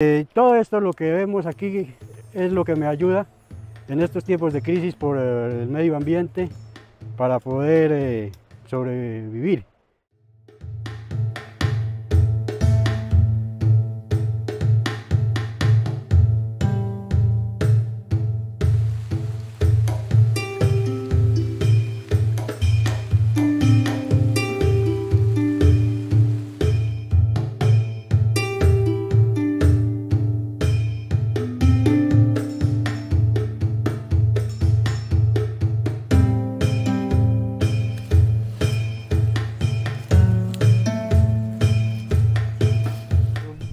Eh, todo esto lo que vemos aquí es lo que me ayuda en estos tiempos de crisis por el medio ambiente para poder eh, sobrevivir.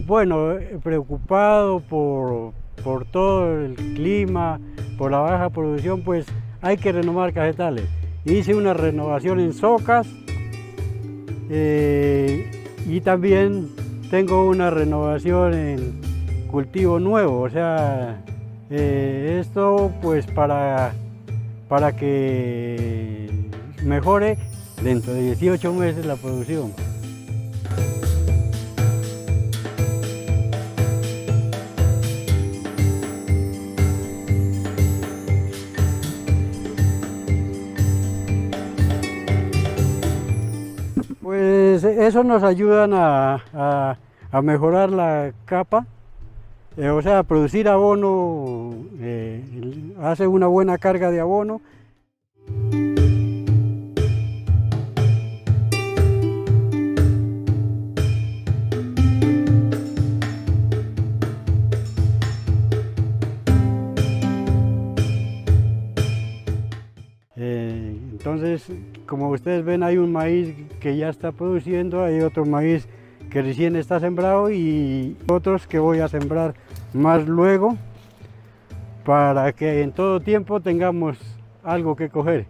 Bueno, eh, preocupado por, todo el clima, por la baja producción, pues hay que renovar cajetales. Hice una renovación en socas eh, y también tengo una renovación en cultivo nuevo, o sea, eh, esto pues para, para que mejore dentro de 18 meses la producción. Pues eso nos ayudan a, mejorar la capa, eh, o sea, producir abono, eh, hace una buena carga de abono. Entonces, como ustedes ven, hay un maíz que ya está produciendo, hay otro maíz que recién está sembrado y otros que voy a sembrar más luego para que en todo tiempo tengamos algo que coger.